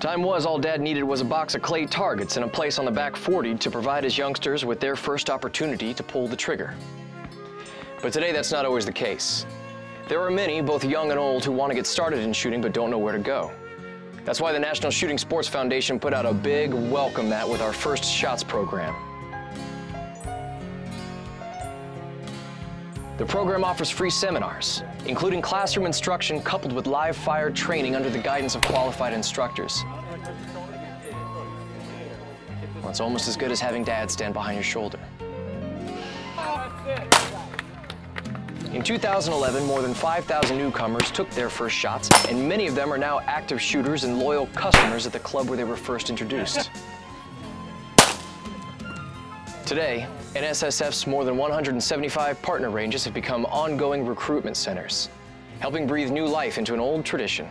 Time was all Dad needed was a box of clay targets and a place on the back 40 to provide his youngsters with their first opportunity to pull the trigger. But today, that's not always the case. There are many, both young and old, who want to get started in shooting but don't know where to go. That's why the National Shooting Sports Foundation put out a big welcome mat with our First Shots program. The program offers free seminars, including classroom instruction coupled with live fire training under the guidance of qualified instructors. Well, it's almost as good as having dad stand behind your shoulder. In 2011, more than 5,000 newcomers took their first shots, and many of them are now active shooters and loyal customers at the club where they were first introduced. Today, NSSF's more than 175 partner ranges have become ongoing recruitment centers, helping breathe new life into an old tradition.